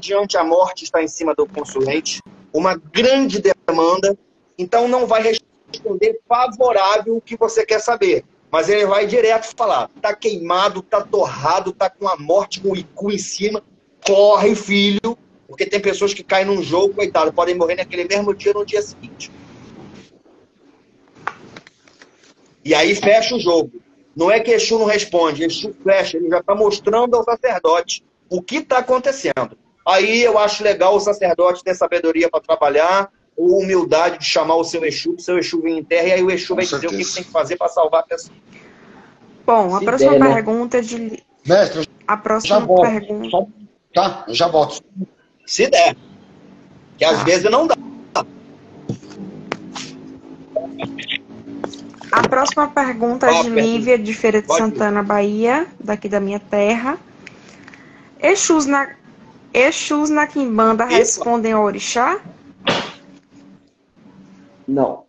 mediante a morte está em cima do consulente, uma grande demanda, então não vai responder favorável o que você quer saber. Mas ele vai direto falar: tá queimado, tá torrado, tá com a morte com o IQ em cima, corre, filho, porque tem pessoas que caem num jogo, coitado, podem morrer naquele mesmo dia no dia seguinte. E aí fecha o jogo. Não é que Exu não responde, Exu fecha, ele já está mostrando ao sacerdote o que está acontecendo. Aí eu acho legal o sacerdote ter sabedoria para trabalhar, ou humildade de chamar o seu Exu, o seu Exu vir em terra, e aí o Exu vai dizer o que tem que fazer para salvar a pessoa. Bom, a Se próxima der, né? pergunta né? de. Mestre, a próxima pergunta. Tá, eu já boto. Se der. Que às ah. vezes não dá. A próxima pergunta é de Lívia, de Feira de Pode Santana, Bahia, daqui da minha terra. Exus na, Exus na Quimbanda respondem ao orixá? Não.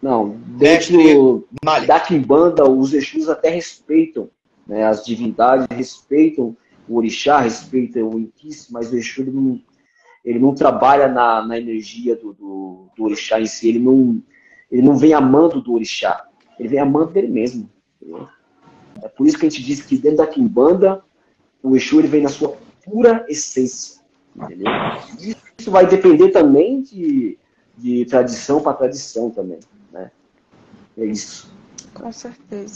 Não. Dentro da Quimbanda, os Exus até respeitam né, as divindades, respeitam o orixá, respeitam o Inquis, mas o Exu ele não, ele não trabalha na, na energia do, do, do orixá em si, ele não ele não vem amando do orixá, ele vem amando dele mesmo. Entendeu? É por isso que a gente diz que dentro da Kimbanda, o Exu ele vem na sua pura essência. Entendeu? Isso vai depender também de, de tradição para tradição também. Né? É isso. Com certeza.